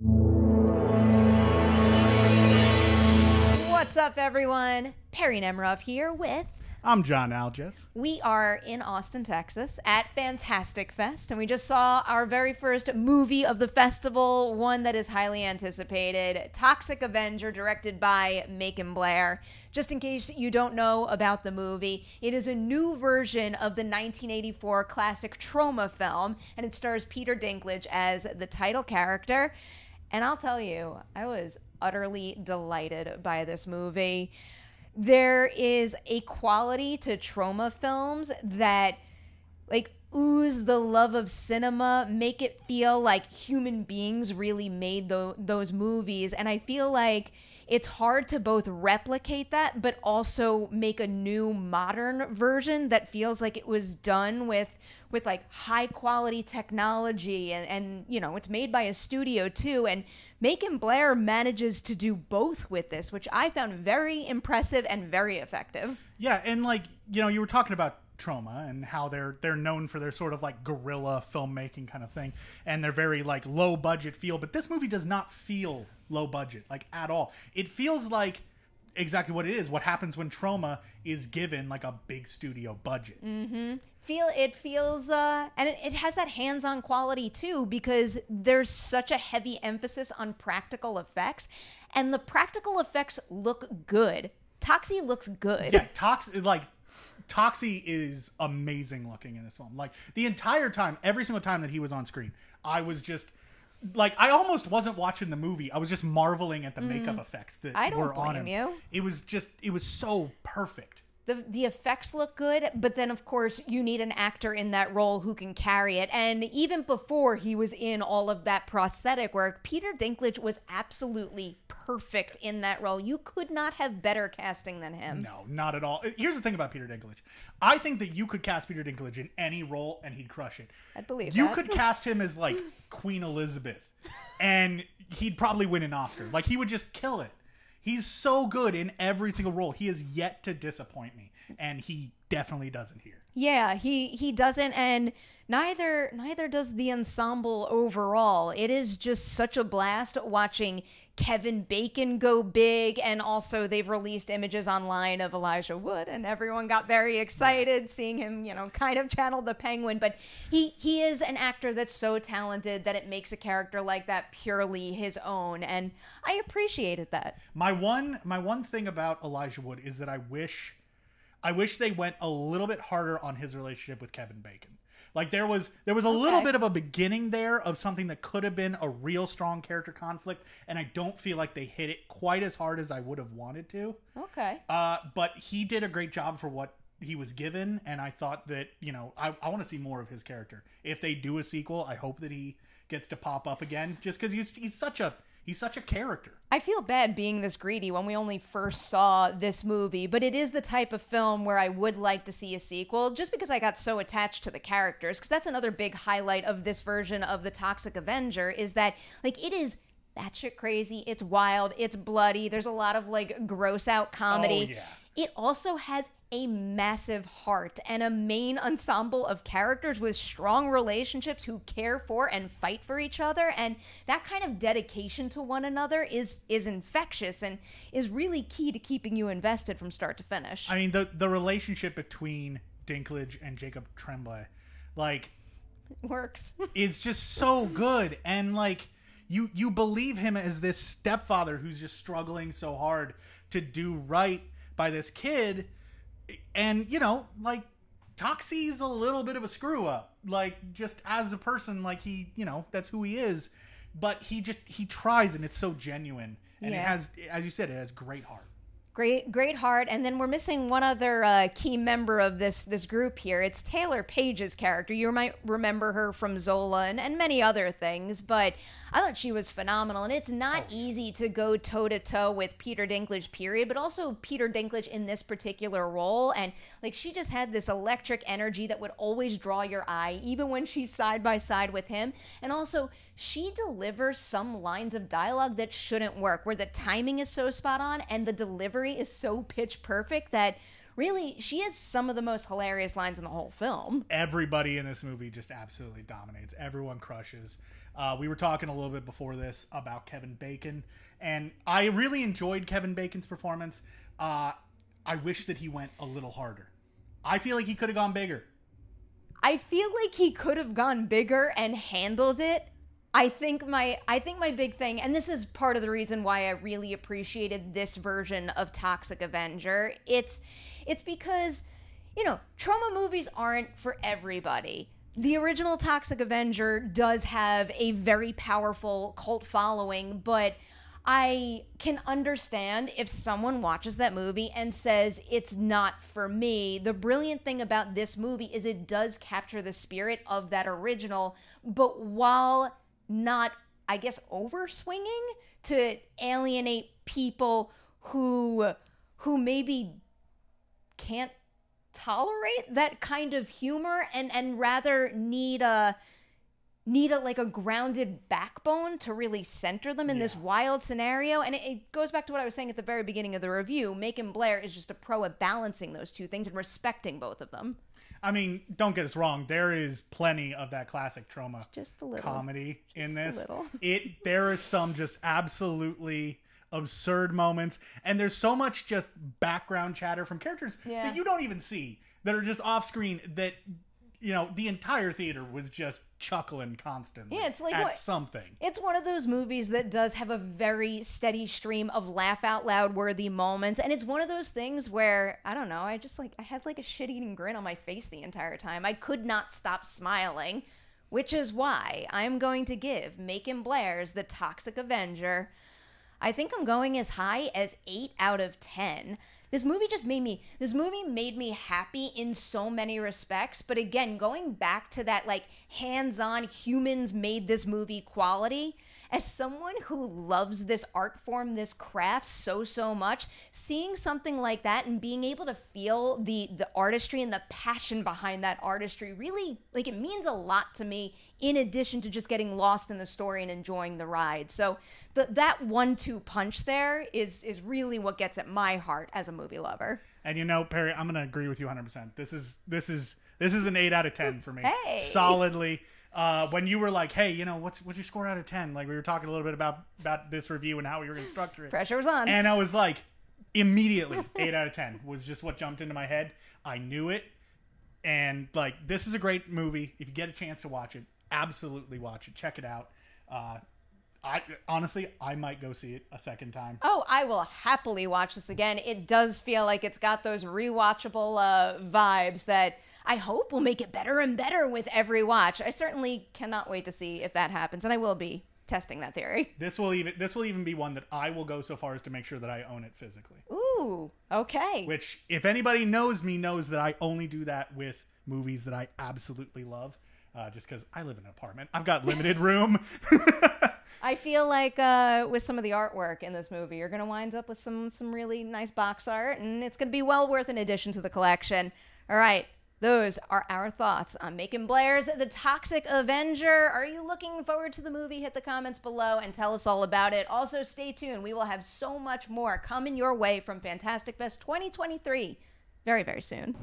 What's up, everyone? Perri Nemiroff here with. I'm John Aljets. We are in Austin, Texas at Fantastic Fest, and we just saw our very first movie of the festival, one that is highly anticipated Toxic Avenger, directed by Macon Blair. Just in case you don't know about the movie, it is a new version of the 1984 classic Troma film, and it stars Peter Dinklage as the title character. And I'll tell you, I was utterly delighted by this movie. There is a quality to Troma films that like ooze the love of cinema, make it feel like human beings really made tho- those movies. And I feel like it's hard to both replicate that, but also make a new modern version that feels like it was done with with like high quality technology and, and you know it's made by a studio too and macon blair manages to do both with this which i found very impressive and very effective. Yeah, and like you know, you were talking about Troma and how they're they're known for their sort of like guerrilla filmmaking kind of thing, and they're very like low budget feel. But this movie does not feel low budget like at all. It feels like exactly what it is. What happens when Troma is given like a big studio budget. feel it feels uh and it, it has that hands-on quality too because there's such a heavy emphasis on practical effects and the practical effects look good toxie looks good Yeah, Tox like Toxie is amazing looking in this film. Like the entire time, every single time that he was on screen, I was just like I almost wasn't watching the movie. I was just marveling at the makeup effects that Mm. I don't were on him. you. It was just it was so perfect. the the effects look good, but then of course you need an actor in that role who can carry it. And even before he was in all of that prosthetic work, Peter Dinklage was absolutely perfect in that role. You could not have better casting than him. No, not at all. Here's the thing about Peter Dinklage. I think that you could cast Peter Dinklage in any role and he'd crush it. I believe you that. could cast him as like Queen Elizabeth and he'd probably win an Oscar. Like he would just kill it. He's so good in every single role. He has yet to disappoint me, and he definitely doesn't here. Yeah, he he doesn't and neither neither does the ensemble overall. It is just such a blast watching Kevin Bacon go big and also they've released images online of Elijah Wood and everyone got very excited seeing him, you know, kind of channel the penguin, but he he is an actor that's so talented that it makes a character like that purely his own and I appreciated that. My one my one thing about Elijah Wood is that I wish I wish they went a little bit harder on his relationship with Kevin Bacon. Like there was there was a little bit of a beginning there of something that could have been a real strong character conflict, and I don't feel like they hit it quite as hard as I would have wanted to. Okay. Uh, but he did a great job for what he was given, and I thought that you know I, I want to see more of his character. If they do a sequel, I hope that he gets to pop up again, just because he's he's such a he's such a character. I feel bad being this greedy when we only first saw this movie, but it is the type of film where I would like to see a sequel just because I got so attached to the characters. Because that's another big highlight of this version of the Toxic Avenger is that, like, it is batshit crazy. It's wild. It's bloody. There's a lot of, like, gross out comedy. Oh, yeah. It also has a massive heart and a main ensemble of characters with strong relationships who care for and fight for each other and that kind of dedication to one another is is infectious and is really key to keeping you invested from start to finish. I mean the the relationship between Dinklage and Jacob Tremblay, like it Works. it's just so good and like you you believe him as this stepfather who's just struggling so hard to do right by this kid and you know like Toxie's a little bit of a screw up like just as a person like he you know that's who he is but he just he tries and it's so genuine and it has as you said it has great heart Great, great heart. And then we're missing one other uh, key member of this this group here. It's Taylour Paige's character. You might remember her from Zola and, and many other things, but I thought she was phenomenal. And it's not easy to go toe to toe with Peter Dinklage, period, but also Peter Dinklage in this particular role. And like she just had this electric energy that would always draw your eye, even when she's side by side with him. And also, she delivers some lines of dialogue that shouldn't work, where the timing is so spot on and the delivery is so pitch perfect that really she has some of the most hilarious lines in the whole film. everybody in this movie just absolutely dominates. Everyone crushes. Uh, we were talking a little bit before this about Kevin Bacon, and I really enjoyed Kevin Bacon's performance. Uh, I wish that he went a little harder. I feel like he could have gone bigger. I feel like he could have gone bigger and handled it. I think my I think my big thing and this is part of the reason why I really appreciated this version of Toxic Avenger. It's it's because you know, Troma movies aren't for everybody. The original Toxic Avenger does have a very powerful cult following, but I can understand if someone watches that movie and says it's not for me. The brilliant thing about this movie is it does capture the spirit of that original, but while not, I guess, over swinging to alienate people who who maybe can't tolerate that kind of humor and and rather need a need a like a grounded backbone to really center them in this wild scenario and it, it goes back to what i was saying at the very beginning of the review macon blair is just a pro at balancing those two things and respecting both of them I mean, don't get us wrong. There is plenty of that classic Troma just a little comedy in Just a this. little. It there is some just absolutely absurd moments, and there's so much just background chatter from characters Yeah. that you don't even see that are just off screen. That you know the entire theater was just chuckling constantly. Yeah, it's like at what- something. It's one of those movies that does have a very steady stream of laugh out loud worthy moments. And it's one of those things where, I don't know, I just like, I had like a shit eating grin on my face the entire time. I could not stop smiling, which is why I'm going to give Macon Blair's The Toxic Avenger. I think I'm going as high as 8 out of 10. This movie just made me this movie made me happy in so many respects, but again, going back to that like hands-on humans made this movie quality, as someone who loves this art form, this craft so so much, seeing something like that and being able to feel the the artistry and the passion behind that artistry really like it means a lot to me in addition to just getting lost in the story and enjoying the ride. So the, that one-two punch there is is really what gets at my heart as a movie lover. And you know, Perri, I'm gonna agree with you 100. percent This is this is this is an eight out of ten for me. Hey. solidly. Uh, when you were like, "Hey, you know, what's what's your score out of 10? Like we were talking a little bit about about this review and how we were gonna structure it. Pressure was on. And I was like, immediately, eight out of ten was just what jumped into my head. I knew it, and like, this is a great movie. If you get a chance to watch it, absolutely watch it. Check it out. Uh, I honestly, I might go see it a second time. Oh, I will happily watch this again. It does feel like it's got those rewatchable uh, vibes that I hope will make it better and better with every watch. I certainly cannot wait to see if that happens, and I will be testing that theory. This will even this will even be one that I will go so far as to make sure that I own it physically. Ooh, okay. Which, if anybody knows me, knows that I only do that with movies that I absolutely love. Uh, just because I live in an apartment, I've got limited room. I feel like uh, with some of the artwork in this movie, you're going to wind up with some some really nice box art, and it's going to be well worth an addition to the collection. All right, those are our thoughts on Macon Blair's The Toxic Avenger. Are you looking forward to the movie? Hit the comments below and tell us all about it. Also, stay tuned. We will have so much more coming your way from Fantastic Fest 2023 very, very soon.